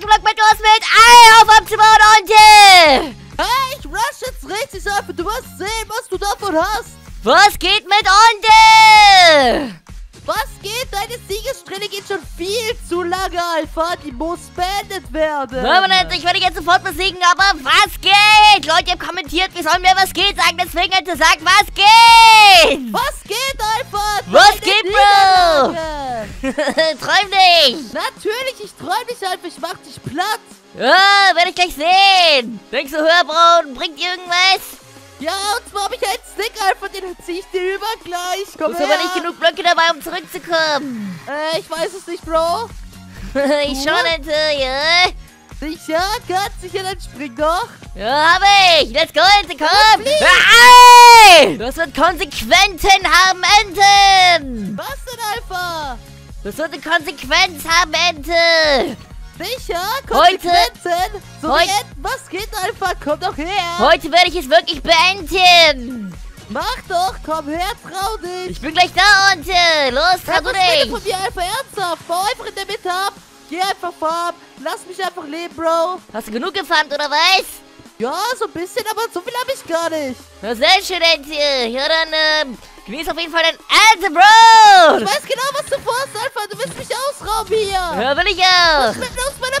Block mit los mit Ei auf abzubauen und äh, Hey, ich rush jetzt richtig einfach. Du wirst sehen, was du davon hast. Was geht mit Onde? Was geht? Deine Siegessträhne geht schon viel zu lange, Alpha. Die muss beendet werden. Permanent, ich werde dich jetzt sofort besiegen, aber was geht? Leute, ihr habt kommentiert, wir sollen mir was geht sagen, deswegen hätte sagt, was geht? Was geht, Alpha? Was geht, Bro? Träum nicht! Natürlich, ich träume dich einfach. Ich mach dich platt. Ja, werde ich gleich sehen! Denkst du, Hörbraun bringt irgendwas? Ja, und zwar habe ich einen Stick, Alpha. Den zieh ich dir über gleich. Du Komm hast her. aber nicht genug Blöcke dabei, um zurückzukommen. Äh, ich weiß es nicht, Bro. ich schon hätte, ja? Sicher? Ganz sicher, dann spring doch. Ja, hab ich! Let's go, Ente, komm! Hey! Das wird Konsequenzen haben, Enten! Was denn, Alpha? Das wird eine Konsequenz haben, Ente! Sicher? Heute- Konsequenzen? So heute- was geht, Alpha? Komm doch her. Heute werde ich es wirklich beenden! Mach doch, komm her, trau dich. Ich bin gleich da, Ente! Los, trau du dich! von dir, Alpha, ernsthaft? Bau einfach in der Mitte ab. Geh einfach farm. Lass mich einfach leben, Bro. Hast du genug gefarmt, oder was? Ja, so ein bisschen, aber so viel habe ich gar nicht. Na, sehr schön, Ente! Ja, dann, ähm, genieß auf jeden Fall dein Ente, Bro! Ich weiß genau, was du vorhast, Alpha. Du willst mich ausrauben hier. Ja, will ich auch! Mit aus meiner.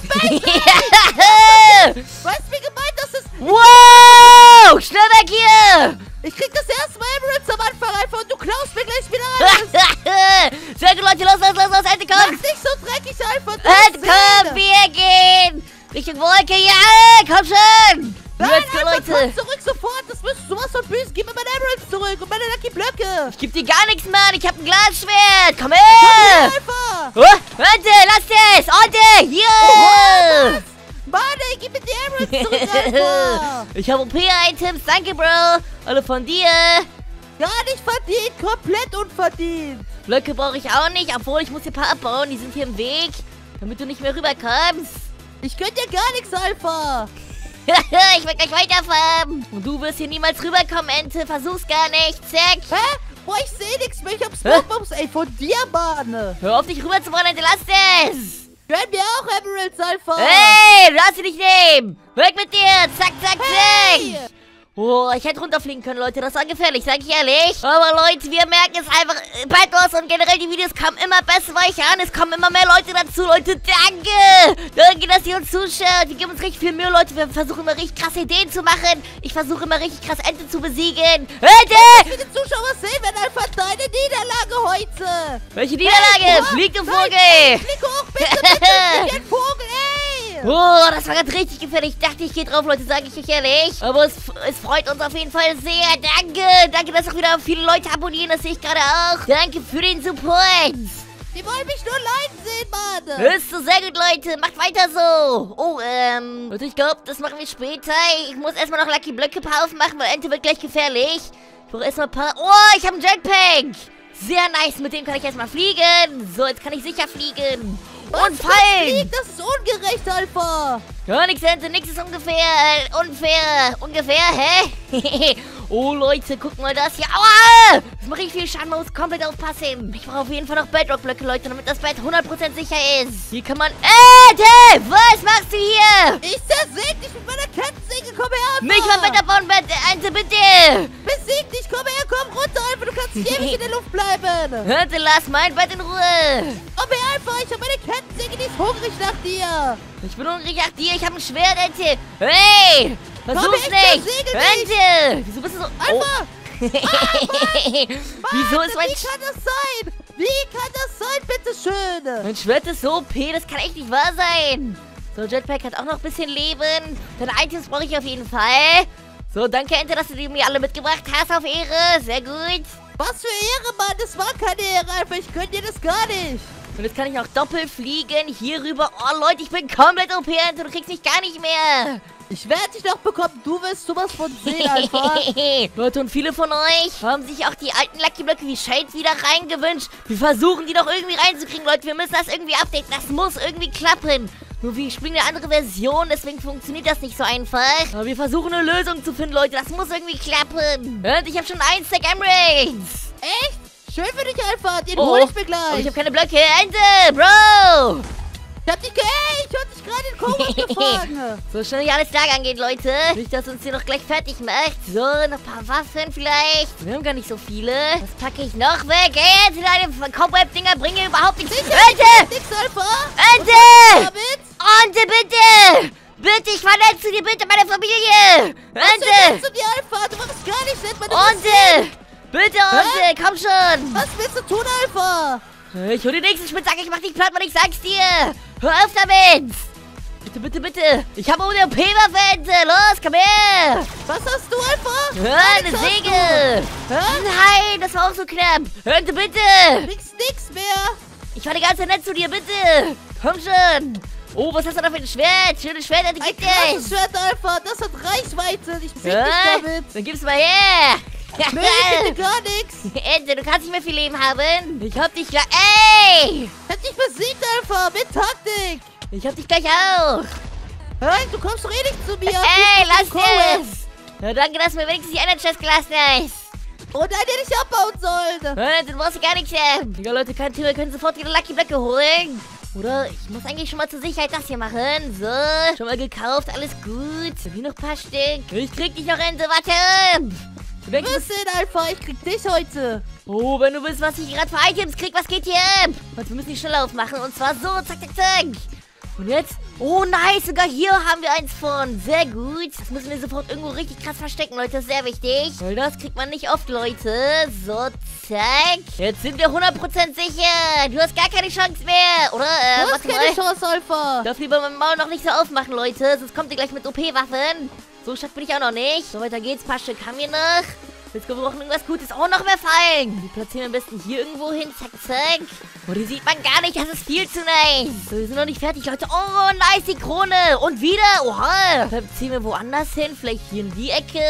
Ja. weißt du, wie gemeint das ist? wow! Schnell weg hier! Ich krieg das erste Mal Emeralds am Anfang, Alpha. Und du klaust mir gleich wieder alles. Sehr gut, Leute, los, los, los, los, Ente, Mach komm! nicht so dreckig, Alpha. Du Ente, komm, wir gehen! Richtung Wolke, ja, komm schon! Let's go, Leute! komm zurück sofort. Das müsstest du was von Büßen. Gib mir meine Emeralds zurück und meine Lucky Blöcke. Ich geb dir gar nichts, Mann, ich hab ein Glasschwert! Komm Ja, her! Alpha. Oh, Ente, lass es! Ente, hier! Mann, ey, gib mir die Emeralds zurück, Alpha. ich habe OP-Items, danke, Bro! Alle von dir! Gar nicht verdient, komplett unverdient. Blöcke brauche ich auch nicht, obwohl ich muss hier ein paar abbauen, die sind hier im Weg, damit du nicht mehr rüberkommst. Ich gönn dir gar nichts, Alpha. ich will gleich weiterfahren. Und du wirst hier niemals rüberkommen, Ente. Versuch's gar nicht. Zack. Hä? Boah, ich seh nichts mehr. Ich hab Smokebombs, ey, von dir, Mann. Hör auf, dich rüber zu wollen, Ente. Lass es. Gönn mir auch Emeralds, Alpha. Hey, darfst sie nicht nehmen. Weg mit dir. Zack, zack, Hey. zack. Oh, ich hätte runterfliegen können, Leute. Das war gefährlich, sag ich ehrlich. Aber Leute, wir merken es einfach. äh, Patmos und generell die Videos kommen immer besser weich an. Es kommen immer mehr Leute dazu, Leute. Danke. Danke, dass ihr uns zuschaut. Wir geben uns richtig viel Mühe, Leute. Wir versuchen immer richtig krasse Ideen zu machen. Ich versuche immer richtig krass Ente zu besiegen. Ente! Viele Zuschauer sehen, wenn Alpha deine Niederlage heute. Welche Niederlage? Hey, Flieg, du nein, Vogel! nein, Flieg hoch, bitte, bitte. Flieg ein Vogel, ey. Oh, das war gerade richtig gefährlich. Ich dachte, ich gehe drauf, Leute, sage ich euch ehrlich. Aber es, es freut uns auf jeden Fall sehr. Danke. Danke, dass auch wieder viele Leute abonnieren. Das sehe ich gerade auch. Danke für den Support. Die wollen mich nur leiden sehen, Mann. Ist so sehr gut, Leute. Macht weiter so. Oh, ähm. Leute, ich glaube, das machen wir später. Ich muss erstmal noch Lucky Blöcke paar aufmachen, weil Ente wird gleich gefährlich. Ich brauche erstmal ein paar. Oh, ich habe einen Jetpack. Sehr nice. Mit dem kann ich erstmal fliegen. So, jetzt kann ich sicher fliegen. Und fallen. Das ist ungerecht, Alpha. Gar nichts, Ente, nichts ist ungefähr, äh, unfair, ungefähr, hä? oh, Leute, guck mal das hier. Aua! Das macht richtig viel Schaden, man muss komplett aufpassen. Ich brauche auf jeden Fall noch Bedrock-Blöcke, Leute, damit das Bett 100% sicher ist. Hier kann man... Ente! Was machst du hier? Ich zersäg dich mit meiner Kettensäge. Komm her, Alpha. Nicht mal abbauen, Bett, Ente, bitte! Besieg dich. Komm her, komm runter, Alpha. Kannst ewig in der Luft bleiben. Ente, lass mein Bett in Ruhe. Komm her, Alpha. Ich habe meine Kettensäge. Die ist hungrig nach dir. Ich bin hungrig nach dir, ich habe ein Schwert, Ente. Hey! Versuch's Komm nicht! Ente! Wieso bist du so... Alpha. Wieso Mann, ist mein... Wie kann das sein? Wie kann das sein, bitteschön? Mein Schwert ist so OP, das kann echt nicht wahr sein. So, Jetpack hat auch noch ein bisschen Leben. Deine Items brauche ich auf jeden Fall. So, danke, Ente, dass du die mir alle mitgebracht hast. Auf Ehre. Sehr gut. Was für Ehre, Mann. Das war keine Ehre, Alpha. Ich gönn dir das gar nicht. Und jetzt kann ich noch doppelt fliegen. Hier rüber. Oh, Leute, ich bin komplett OP, Ente. Du kriegst mich gar nicht mehr. Ich werde dich noch bekommen. Du wirst sowas von sehen, Alpha. Leute, und viele von euch haben sich auch die alten Lucky Blöcke wie Shades wieder reingewünscht. Wir versuchen, die noch irgendwie reinzukriegen, Leute. Wir müssen das irgendwie updaten. Das muss irgendwie klappen. Nur wir spielen eine andere Version, deswegen funktioniert das nicht so einfach. Aber wir versuchen eine Lösung zu finden, Leute. Das muss irgendwie klappen. Und ich habe schon ein Stack Emeralds. Echt? Schön für dich, Alpha. Den Oh, hol ich mir Aber gleich. ich habe keine Blöcke. Ente, Bro. Ich hab dich. Ey, ich hab dich gerade in Kobold gefangen. So schnell hier alles Lager angeht, Leute. Nicht, dass uns hier noch gleich fertig macht. So, noch ein paar Waffen vielleicht. Wir haben gar nicht so viele. Das packe ich noch weg. Ey, jetzt deine Cobweb-Dinger bringen überhaupt nichts. Ente! Nix, Alpha. Ente! Ente, bitte! Bitte, ich verletze dir bitte meine Familie! Was willst du dir, Alpha? Du machst gar nichts nett, meine Ente! Bitte, Ente, komm schon! Was willst du tun, Alpha? Ich hol die nächste Spitzhacke, ich mach dich platt, Mann, ich sag's dir! Hör auf damit! Bitte, bitte, bitte! Ich habe eine OP-Waffe, Ente! Los, komm her! Was hast du, Alpha? Hör, eine nichts Säge! Nein, das war auch so knapp! Ente, bitte! Nix, nix mehr. Ich war die ganze Zeit nett zu dir, bitte! Komm schon! Oh, was hast du da für ein Schwert? Schönes Schwert, Ein gib dir! Schwert, Alpha. Das hat Reichweite. Ich fick Ja? dich damit. Dann gib's mal her! Nee, bitte gar nix. Ente, du kannst nicht mehr viel Leben haben. Ich hab dich gleich. Ey! Ich hab dich besiegt, Alpha. Mit Taktik. Ich hab dich gleich auch. Hey, du kommst doch eh nicht zu mir. Ey, Du lass ein es! Na danke, dass mir wenigstens die Energy gelassen hast. Oh nein, der nicht abbauen sollte. Hä, Dann brauchst du gar nichts mehr. Ja, Leute, kein Thema, wir können sofort wieder Lucky Blöcke holen. Oder ich muss eigentlich schon mal zur Sicherheit das hier machen. So, schon mal gekauft, alles gut. Hier noch ein paar Stück. Ich krieg dich noch, Ente, warte. Du denkst, denn, Alpha? Ich krieg dich heute. Oh, wenn du willst, was ich gerade für Items krieg, was geht hier? Warte, wir müssen die schnell aufmachen. Und zwar so, zack, zack, zack. Und jetzt? Oh, nice. Sogar hier haben wir eins von. Sehr gut. Das müssen wir sofort irgendwo richtig krass verstecken, Leute. Das ist sehr wichtig. Weil das kriegt man nicht oft, Leute. So, zack. Jetzt sind wir 100% sicher. Du hast gar keine Chance mehr. Oder, äh, Du hast keine. Chance, Alpha. Darf lieber mein Maul noch nicht so aufmachen, Leute. Sonst kommt ihr gleich mit OP-Waffen. So stark bin ich auch noch nicht. So, weiter geht's. Paar Stück haben wir noch. Jetzt wir brauchen irgendwas Gutes. Oh, noch mehr Fallen. Die platzieren wir am besten hier irgendwo hin. Zack, zack. Oh, die sieht man gar nicht. Das ist viel zu nice. So, wir sind noch nicht fertig, Leute. Oh, nice, die Krone. Und wieder. Oha. Dann ziehen wir woanders hin. Vielleicht hier in die Ecke.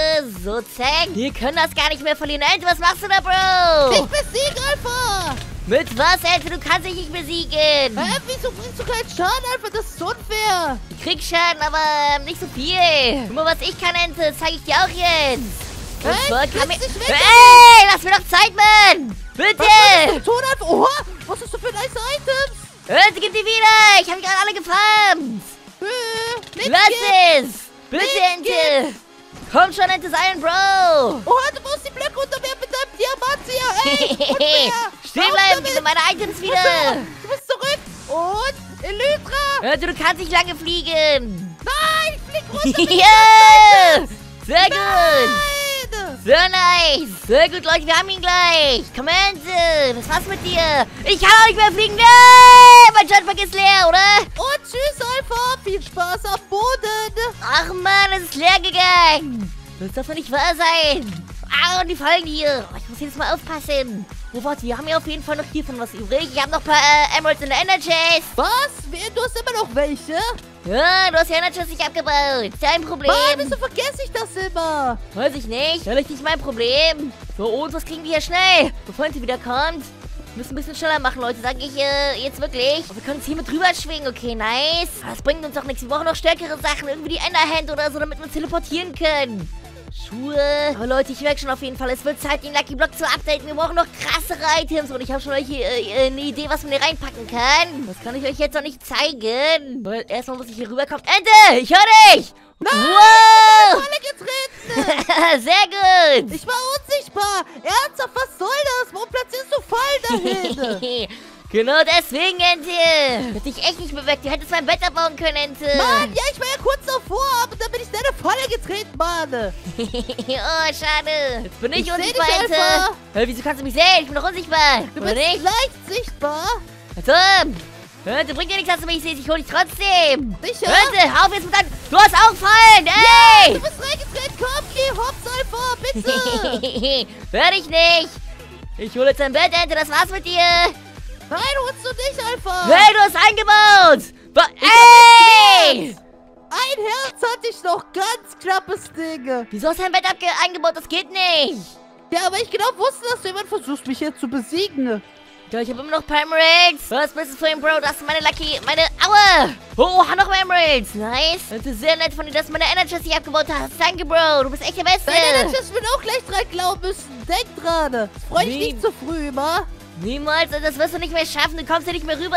So, zack. Wir können das gar nicht mehr verlieren. Ente, was machst du da, Bro? Ich besieg, Alpha. Mit was, Ente? Du kannst dich nicht besiegen. Hä, wieso bringst du keinen Schaden, Alpha? Das ist unfair. Ich krieg Schaden, aber nicht so viel. Guck mal, was ich kann, Ente. Zeig ich dir auch jetzt. Zwar du kann weg Hey, lass mir doch Zeit, Mann. Bitte. Was tun? Oha, was hast du für nice Items? Ente, gib die wieder. Ich habe die gerade alle gefarmt. Äh, Lass gibt's. es. Bitte, Nichts Ente. Komm schon, Ente, sei ein Bro. Oha, du musst die Blöcke unterwerfen mit deinem Diamant hier. Ey. Stehen bleiben, gib mir meine Items wieder. Du bist zurück. Und Elytra. Ente, du kannst nicht lange fliegen. Nein, ich flieg runter. Ja. Sehr gut. Sehr nice. Sehr gut, Leute, wir haben ihn gleich. Komm, Ente. Was war's mit dir? Ich kann auch nicht mehr fliegen. Nee, mein Jetpack ist leer, oder? Und tschüss, Alpha. Viel Spaß am Boden. Ach, Mann, es ist leer gegangen. Das darf doch nicht wahr sein. Ah, und die fallen hier. Oh, ich muss jedes Mal aufpassen. Oh, warte, wir haben ja auf jeden Fall noch hiervon was übrig. Ich habe noch ein paar äh, Emeralds in der Ender Chest. Was? Wer- Du hast immer noch welche? Ja, du hast Ender Chest nicht abgebaut. Kein Problem. Mann, wieso vergesse ich das immer? Weiß ich nicht. Ehrlich nicht mein Problem. So, und was kriegen wir hier schnell? Bevor Ente wieder kommt. Wir müssen ein bisschen schneller machen, Leute. Sag ich äh, jetzt wirklich. Oh, wir können uns hier mit drüber schwingen. Okay, nice. Aber das bringt uns doch nichts. Wir brauchen noch stärkere Sachen. Irgendwie die Enderhand oder so, damit wir uns teleportieren können. Schuhe. Aber Leute, ich merke schon auf jeden Fall, es wird Zeit, den Lucky Block zu updaten. Wir brauchen noch krassere Items und ich habe schon euch hier, äh, eine Idee, was man hier reinpacken kann. Das kann ich euch jetzt noch nicht zeigen. Weil erstmal muss ich hier rüberkommen. Ente, ich höre dich. Wow! Falle getreten. Sehr gut. Ich war unsichtbar. Ernsthaft, was soll das? Warum platzierst du Fallen dahin? genau deswegen, Ente. Hätte ich echt nicht bewegt. Du hättest mein Bett abbauen können, Ente. Mann, ja, ich war ja kurz davor, aber dann bin ich in eine Falle getreten, Mann. oh, schade. Jetzt bin ich, Ich unsichtbar, Ente. Hä, wieso kannst du mich sehen? Ich bin doch unsichtbar. Du Oder bist nicht? leicht sichtbar. Tom. Hörte, bringt dir nichts, dass du mich siehst. Ich hol dich trotzdem. Sicher? Hörte, hör auf jetzt mit deinem... Du hast auch Fallen, ey. Du bist reingetreten. Komm, geh, hops, Alpha, bitte. Hör dich nicht. Ich hole jetzt dein Bett, Ente. Das war's mit dir. Nein, holst du nicht, Alpha. Hey, du hast eingebaut. Ba ey. Ein Herz hatte ich noch. Ganz knappes Ding. Wieso hast du dein Bett eingebaut? Das geht nicht. Ja, aber ich genau wusste, dass du jemand versuchst, mich jetzt zu besiegen. Ja, ich habe immer noch ein Emeralds. Was bist du für ein Bro? Das ist meine Lucky... Meine... Aua! Oh, noch mehr Emeralds. Nice. Das ist sehr nett von dir, dass du meine Energy nicht abgebaut hast. Danke, Bro. Du bist echt der Beste. Deine Energies wird auch gleich dran glauben müssen. Denk dran. Freu dich nicht zu früh, immer. Niemals. Das wirst du nicht mehr schaffen. Du kommst hier nicht mehr rüber.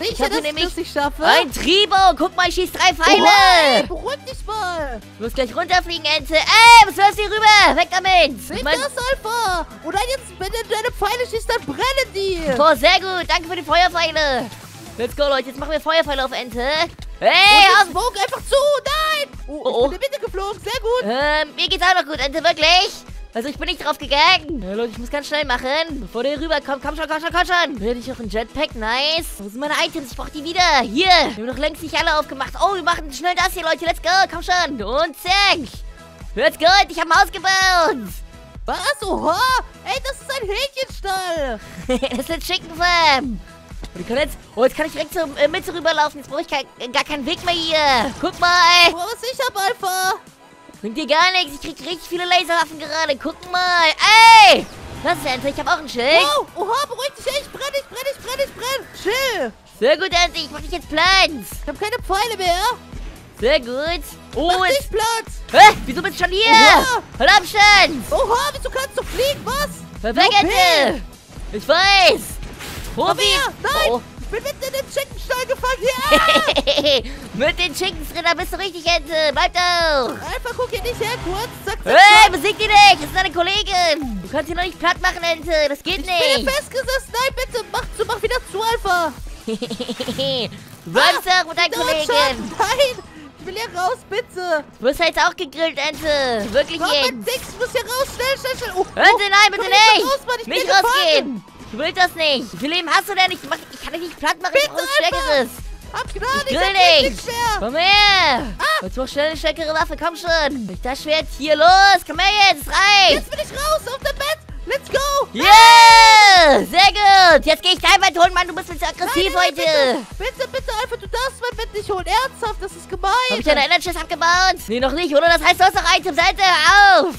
Ich ich nämlich das nicht schaffe? ein Tribo. Guck mal, ich schieß drei Pfeile. beruhig dich mal. Du musst gleich runterfliegen, Ente. Ey, was läufst du hier rüber? Weg damit. Ich Nicht mein, das, Alpha. Und dann jetzt, wenn du deine Pfeile schießt, dann brennen die. Boah, sehr gut. Danke für die Feuerpfeile. Let's go, Leute. Jetzt machen wir Feuerpfeile auf Ente. Hey, ich smoke einfach zu. Nein. Oh, Oh, oh. ich bin in die Mitte geflogen. Sehr gut. Ähm, mir geht's auch noch gut, Ente, wirklich. Also ich bin nicht drauf gegangen. Ja, Leute, ich muss ganz schnell machen, bevor der rüberkommt. Komm schon, komm schon, komm schon. Will ich noch ein Jetpack? Nice. Wo sind meine Items? Ich brauch die wieder. Hier. Wir haben noch längst nicht alle aufgemacht. Oh, wir machen schnell das hier, Leute. Let's go. Komm schon. Und zack. Let's go. Ich habe ein Haus gebaut. Was? Oha. Ey, das ist ein Hähnchenstall. das ist eine Chicken Farm. Und ich kann jetzt... Oh, jetzt kann ich direkt zur äh, Mitte rüberlaufen. Jetzt brauche ich kein, gar keinen Weg mehr hier. Guck mal. Boah, was ich hab, Alpha. Bringt dir gar nichts. Ich krieg richtig viele Laserwaffen gerade. Guck mal. Ey. Was ist Ente? Ich habe auch ein Schild. Wow. Oha, beruhig dich. Ich brenne, ich brenne, ich brenne, ich brenne. Chill. Sehr gut, Ente. Ich mach dich jetzt Platz. Ich hab keine Pfeile mehr. Sehr gut. Oh, Mach jetzt... dich Platz. Hä? Wieso bist du schon hier? Oha. Halt Abstand. Oha, wieso kannst du fliegen? Was? Perfekt. Ente. Ich weiß. Profi. Nein. Oh. Ich bin mitten in den Chickenstall gefangen. Ja. Mit den Chickens drin, da bist du richtig, Ente. Bleib doch. Alpha, guck hier nicht her, kurz. Zack, zack, Hey, besieg die nicht! Das ist deine Kollegin! Du kannst sie noch nicht platt machen, Ente! Das geht Ich bin hier nicht! festgesessen. Nein, bitte, mach zu, mach wieder zu, Alpha. du bleibst doch mit deiner Deutschland. Kollegin! Nein, ich will hier raus, bitte. Du wirst jetzt auch gegrillt, Ente! Wirklich Komm, mein jetzt! Dix, ich muss hier raus, schnell, schnell, schnell. Oh, Ente, nein, bitte komm nicht nicht! raus, Mann, ich nicht gefangen. Du willst das nicht! Wie viel Leben hast du denn? Ich, mach, ich kann dich nicht platt machen, ich Bitte, brauch was Alpha. Stärkeres! Hab Ich ich dich! Dix mehr. Komm her! Ah. Jetzt mach schnell eine stärkere Waffe, komm schon! Nicht das Schwert hier, los! Komm her jetzt, rein! Jetzt bin ich raus, auf dem Bett. Let's go. Yeah! Sehr gut! Jetzt geh ich dein Bett holen, Mann, du bist mir zu aggressiv Nein, nein, heute! Bitte, bitte, bitte, Alpha, du darfst mein Bett nicht holen. Ernsthaft, das ist gemein. Hab ich deine Energies abgebaut? Nee, noch nicht, oder? Das heißt, du hast noch Items. Seite auf!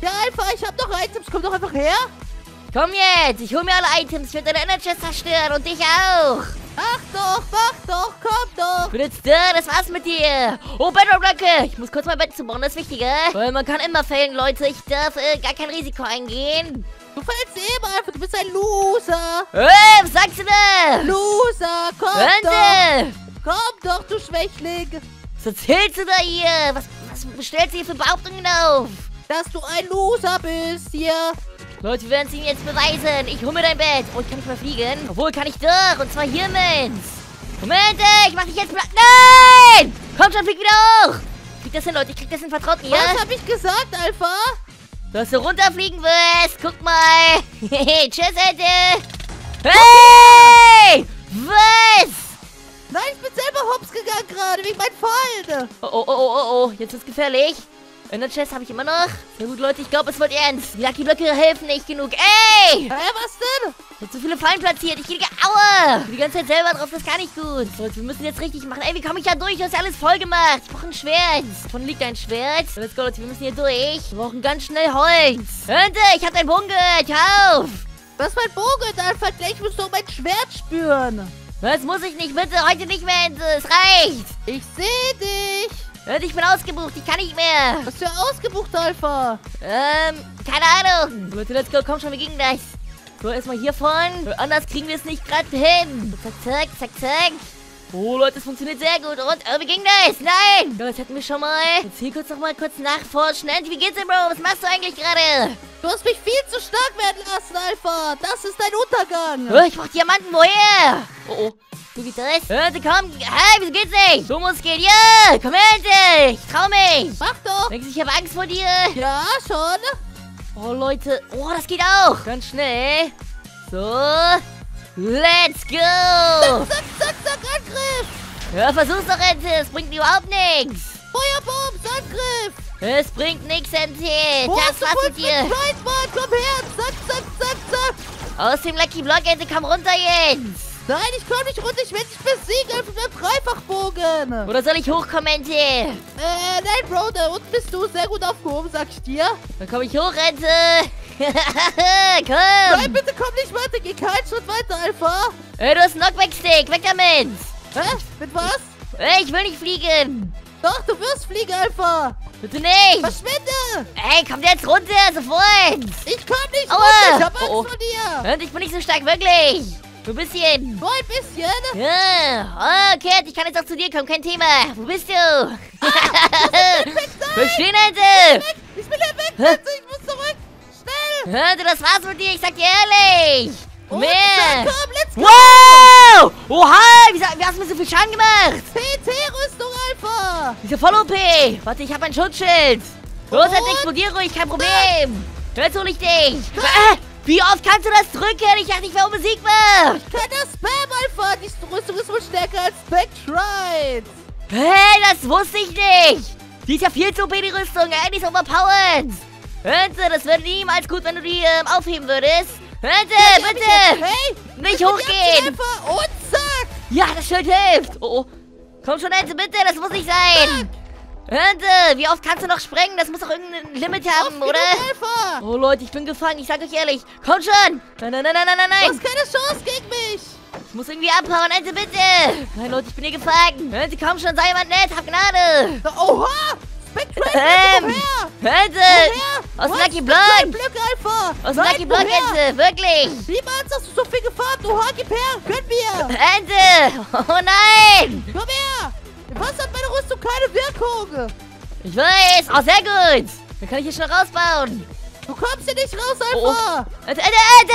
Ja, Alpha, ich hab noch Items. Komm doch einfach her. Komm jetzt! Ich hol mir alle Items. Ich werde deine Energies zerstören und dich auch! Mach doch, mach doch, komm doch. Da, das war's mit dir! Oh, Bedrock-Blöcke! Ich muss kurz mein Bett zubauen, das ist wichtiger. Weil man kann immer fällen, Leute. Ich darf äh, gar kein Risiko eingehen. Du fällst immer, Alpha, du bist ein Loser. Äh, was sagst du da? Loser, komm doch. Ende! Komm doch, du Schwächling. Was erzählst du da hier? Was, was bestellst du hier für Behauptungen auf? Dass du ein Loser bist hier. Leute, wir werden es ihnen jetzt beweisen. Ich hol mir dein Bett. Oh, ich kann nicht mehr fliegen. Obwohl, kann ich doch. Und zwar hier, Mensch. Moment, ich mach dich jetzt platt. Nein! Komm schon, flieg wieder hoch. Krieg das hin, Leute. Ich krieg das hin. Vertraut mir. Was hab ich gesagt, Alpha? Dass du runterfliegen wirst. Guck mal. Tschüss, Ente. Hey! Was? Nein, ich bin selber hops gegangen gerade, wegen meinem Fall. Oh, oh, oh, oh, oh. Jetzt ist gefährlich. Ender Chest habe ich immer noch. Sehr gut, Leute. Ich glaube, es wird ernst. Die Lucky Blöcke helfen nicht genug. Ey! Hä, was denn? Ich hab zu viele Fallen platziert. Ich kriege Aua. Ich die ganze Zeit selber drauf. Das ist gar nicht gut. Leute, wir müssen jetzt richtig machen. Ey, wie komme ich da durch? Du hast ja alles voll gemacht. Ich brauche ein Schwert. Von liegt ein Schwert. So, let's go, Leute. Wir müssen hier durch. Wir brauchen ganz schnell Holz. Hörte, ich hab deinen Bogen gehört. Hör auf. Was ist mein Bogen, Alpha? Gleich musst du mein Schwert spüren. Das muss ich nicht. Bitte, heute nicht mehr. Es reicht. Ich sehe dich. Ich bin ausgebucht. Ich kann nicht mehr. Was für ausgebucht, Alpha? Ähm, keine Ahnung. Leute, let's go. Komm schon, wir gegen das. So, erstmal hiervon. Anders kriegen wir es nicht gerade hin. Zack, zack, zack, zack. Oh, Leute, das funktioniert sehr gut. Und, äh, wie ging das? Nein! Das hätten wir schon mal. Jetzt hier kurz noch mal kurz nachforschen. Andy, wie geht's dir, Bro? Was machst du eigentlich gerade? Du hast mich viel zu stark werden lassen, Alpha. Das ist dein Untergang. Oh, ich brauch Diamanten. Woher? Oh, oh. Wie geht das? Hörte, komm. Hey, wieso geht's nicht? So muss gehen. Ja, komm her. Ich trau mich. Mach doch. Denkst du, ich habe Angst vor dir? Ja, schon. Oh, Leute. Oh, das geht auch. Ganz schnell. So. Let's go. Angriff. Ja, versuch's doch, Ente. Es bringt überhaupt nichts. Feuerbomb, Angriff. Es bringt nichts, Ente. Wo Das war's mit dir. Komm her. Zack, zack, zack, zack. Aus dem Lucky Block, Ente, komm runter jetzt. Nein, ich komm nicht runter. Ich werde dich besiegen. Alpha, mit einem Dreifachbogen. Oder soll ich hochkommen, Ente? Äh, nein, Bro, da unten bist du sehr gut aufgehoben, sag ich dir. Dann komm ich hoch, Ente. Nein, komm. bitte komm nicht weiter. Geh keinen Schritt weiter, Alpha. Ey, du hast einen Knockback-Stick. Weg damit. Hä? Mit was? Ey, ich will nicht fliegen. Doch, du wirst fliegen, Alpha. Bitte nicht. Verschwinde. Ey, komm jetzt runter, sofort. Ich komm nicht Aua. runter. Ich hab Angst Oh, oh. vor dir. Und ich bin nicht so stark, wirklich. Wo bist du denn? Nur ein bisschen. Ja, oh, okay, ich kann jetzt auch zu dir kommen, kein Thema. Wo bist du? Verstehen, Ente? Ich bin ja weg, Ente. Ich muss zurück. Schnell. Hörte, das war's mit dir, ich sag dir ehrlich. Und Mehr. dann komm, let's go. Wow! Oha, wie, wie hast du mir so viel Schaden gemacht? PT-Rüstung, Alpha. Diese voll OP. Warte, ich hab ein Schutzschild. Los, jetzt Und? explodier ruhig, kein Problem. Jetzt hol ich dich. Äh, wie oft kannst du das drücken? Ich dachte, ich wäre unbesiegbar. Keiner Spam, Alpha. Die Rüstung ist wohl stärker als Spectrite. Hey, das wusste ich nicht. Die ist ja viel zu OP, die Rüstung. Die ist overpowered. Hörte, das wäre niemals gut, wenn du die ähm, aufheben würdest. Hörte, bitte. Hey. Nicht hochgehen. Und zack. Ja, das Schild hilft. Oh, oh. Komm schon, Ente, bitte, das muss nicht sein. Ente, wie oft kannst du noch sprengen? Das muss doch irgendein Limit haben, oder? Alpha. Oh, Leute, ich bin gefangen. Ich sag euch ehrlich. Komm schon. Nein, nein, nein, nein, nein, Du nein. hast keine Chance gegen mich. Ich muss irgendwie abhauen. Ente, bitte. Nein, Leute, ich bin hier gefangen. Ente, komm schon, sei jemand nett. Hab Gnade. Oha. Spectrite, Ähm? Ente. Woher? Aus Was? Lucky Block. Glück, Alpha. Aus Nein, Lucky Block? Ente. Wirklich. Niemals hast du so viel gefarmt. Oha, gib her. Können wir. Ente. Oh, nein. Komm her. Was hat meine Rüstung keine Wirkung? Ich weiß. Oh, sehr gut. Dann kann ich hier schnell rausbauen. Du kommst hier nicht raus, Oh. Ente, Ente, Ente!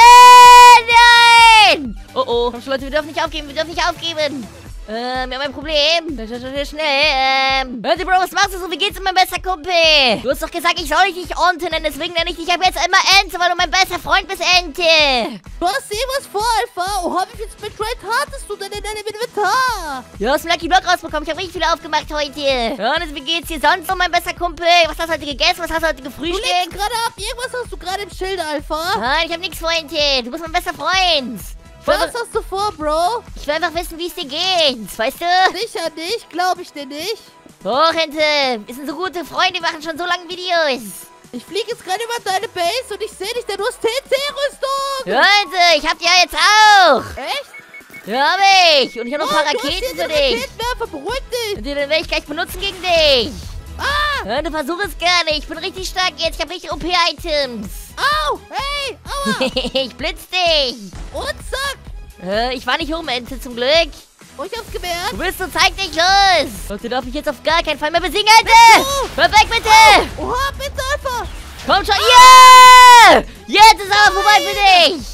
Nein! Oh, oh. Komm schon, Leute, wir dürfen nicht aufgeben, wir dürfen nicht aufgeben. Ähm, wir haben ein Problem. Schnell. Ähm, Ente, Bro, was machst du so? Wie geht's mit meinem bester Kumpel? Du hast doch gesagt, ich soll dich nicht Onte nennen, deswegen nenne ich dich ab jetzt immer Ente, weil du mein bester Freund bist, Ente. Du hast eh was vor, Alpha. Oha, wie viel Spectrite hattest du denn in deinem Inventar? Du hast einen Lucky Block rausbekommen, ich habe richtig viele aufgemacht heute. Und jetzt, wie geht's dir sonst so, mein bester Kumpel? Was hast du heute gegessen? Was hast du heute Du gefrühstückt? gerade ab. Irgendwas hast du gerade im Schild, Alpha. Nein, ich habe nichts vor, Ente. Du bist mein bester Freund. Was einfach, hast du vor, Bro? ich will einfach wissen, wie es dir geht. Weißt du? Sicher nicht, glaube ich dir nicht. Doch, Ente. Wir sind so gute Freunde, wir machen schon so lange Videos. Ich fliege jetzt gerade über deine Base und ich sehe dich, denn du hast TC-Rüstung. Ja, Ente, ich hab die ja jetzt auch. Echt? Ja, hab ich. Und ich habe noch ein paar Oh, Raketen für dich. Raketenwerfer, beruhig dich. Und die werde ich gleich benutzen gegen dich. Ah, du versuch es gerne. Ich bin richtig stark jetzt. Ich habe richtig OP-Items. au, hey. ich blitz dich. Und zack. Äh, ich war nicht Ente, zum Glück. Oh, ich hab's gemerkt. Du bist so, zeig dich los. Leute, darf ich jetzt auf gar keinen Fall mehr besiegen, Ente. Hör weg, bitte. Oha, bitte, Alpha. Komm schon. Yeah! Jetzt ist aber vorbei für dich.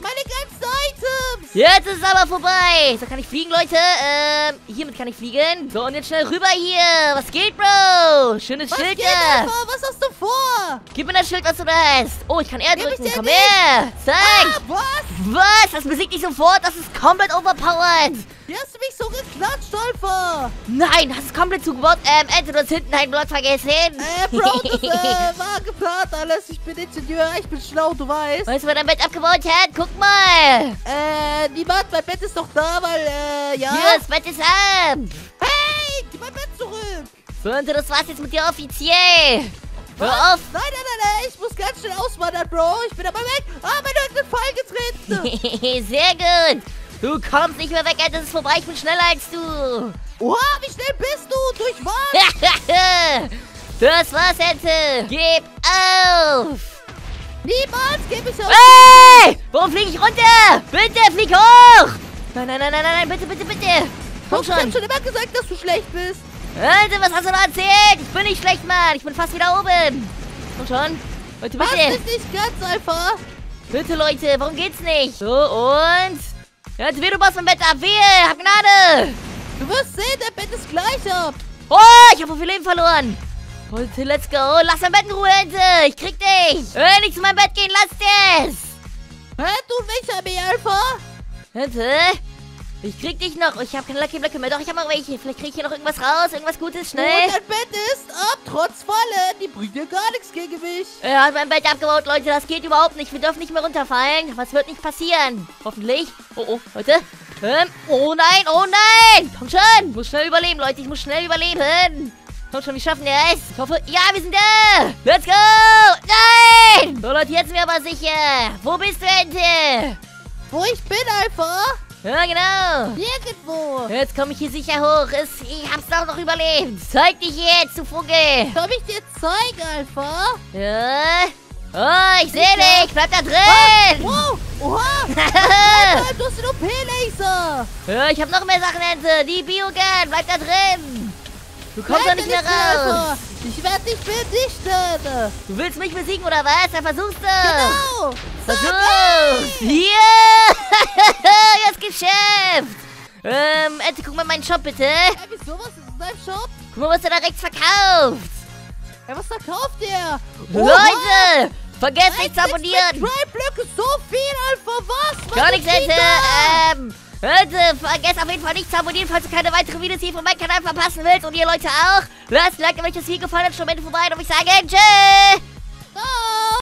Meine ganzen Items. Jetzt ist es aber vorbei. So, kann ich fliegen, Leute? Ähm, hiermit kann ich fliegen. So, und jetzt schnell rüber hier. Was geht, Bro? Schönes Was Schild geht, da. Alpha? Was hast du vor? Gib mir das Schild, was du da hast. Oh, ich kann R ich drücken. Komm her. Zeig. Ah, was? Was? Das besiegt dich sofort. Das ist komplett overpowered. Wie hast du mich so geklatscht, Alpha? Nein, das ist komplett zugebaut. Ähm, Ente, du hast hinten einen Block vergessen. Äh, Bro, das äh, war geplant alles. Ich bin Ingenieur, ich bin schlau, du weißt. weißt du, wer dein Bett abgebaut hat? Guck mal. Äh, niemand, mein Bett ist doch da, weil, äh, ja. Hier, das Bett ist ab. Hey, gib mein Bett zurück. So, Ente, das war's jetzt mit dir offiziell. Hör auf. Nein, nein, nein, nein, ich muss ganz schnell auswandern, Bro. Ich bin aber weg. Ah, mein Hund ist Fall getreten. Sehr gut. Du kommst nicht mehr weg, Ente. Es ist vorbei. Ich bin schneller als du. Oha, wie schnell bist du? Durch was? das war's, Ente. Gib auf. Niemals gebe ich auf. Hey! Warum fliege ich runter? Bitte, flieg hoch! Nein, nein, nein, nein, nein, bitte, bitte, bitte! Komm Ich hab schon! schon immer gesagt, dass du schlecht bist. Alter, was hast du da erzählt? Ich bin nicht schlecht, Mann! Ich bin fast wieder oben! Komm schon! Leute, bitte! ist nicht ganz einfach? Bitte, Leute, warum geht's nicht? So, und... Jetzt wie du baust mein Bett ab! Wehe! Hab Gnade! Du wirst sehen, der Bett ist gleich ab. Oh, ich hab so viel Leben verloren! Leute, let's go! Lass mein Bett in Ruhe, Ente! Ich krieg dich! Hör nicht zu meinem Bett gehen, lass es! Hä, du welcher Armee, Alpha? Ente? Ich krieg dich noch. Ich habe keine Lucky Blöcke mehr. Doch, ich habe noch welche. Vielleicht krieg ich hier noch irgendwas raus. Irgendwas Gutes. Schnell. Und dein Bett ist ab, trotz Fallen. Die bringt dir gar nichts gegen mich. Er hat mein Bett abgebaut, Leute. Das geht überhaupt nicht. Wir dürfen nicht mehr runterfallen. Was wird nicht passieren? Hoffentlich. Oh, oh, Leute. Ähm, oh nein, oh nein. Komm schon. Ich muss schnell überleben, Leute. Ich muss schnell überleben. Komm schon, wir schaffen das. Ich hoffe, ja, wir sind da. Let's go. Nein. So, Leute, jetzt sind wir aber sicher. Wo bist du, Ente? Wo ich bin, Alpha? Ja, genau. Nirgendwo. Jetzt komme ich hier sicher hoch. Es, ich hab's auch noch überlebt. Zeig dich jetzt, du Vogel. Soll ich dir zeigen, Alpha? Ja. Oh, ich sehe dich. Bleib da drin. Wow, oha! Du hast den OP-Laser! Ja, ich habe noch mehr Sachen, Ente. Die Biogun. Bleib da drin. Du kommst doch nicht mehr raus. Ich werde dich verdichten! Du willst mich besiegen oder was? Dann versuchst du. Genau! Versuch's. Hier. Jetzt geschafft. Ähm, Ente, guck mal meinen Shop bitte. Ey, wieso, was ist in deinem Shop? Guck mal, was er da rechts verkauft. Ey, was verkauft der? Leute, vergesst nicht zu abonnieren. Drei Blöcke, so viel, Alpha, was? Gar Meine nichts, Ente. Ähm, Leute, vergesst auf jeden Fall nicht zu abonnieren, falls du keine weiteren Videos hier von meinem Kanal verpassen willst. Und ihr Leute auch. Lasst ein Like, wenn euch das Video gefallen hat, schon mal vorbei. Und ich sage, tschüss.